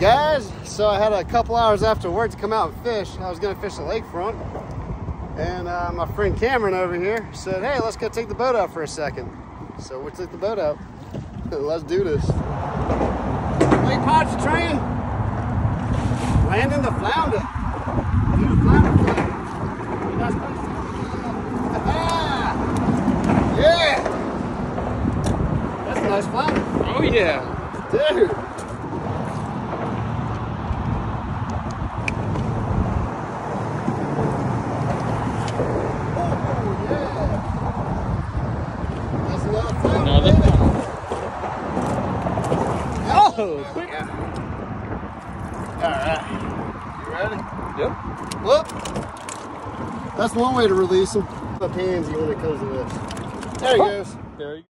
Guys, so I had a couple hours after work to come out and fish. I was gonna fish the lakefront. And uh, my friend Cameron over here said, hey, let's go take the boat out for a second. So we took the boat out. let's do this. Lake Pontchartrain. Landing the flounder. Do the flounder play. You guys play? Ah! Yeah! That's a nice flounder. Oh yeah. Dude. Oh, yeah. That's another flounder. Oh, quick. All right. You ready? Yep. Whoop. That's one way to release them. The pansy when it comes to this. There he oh. goes. There you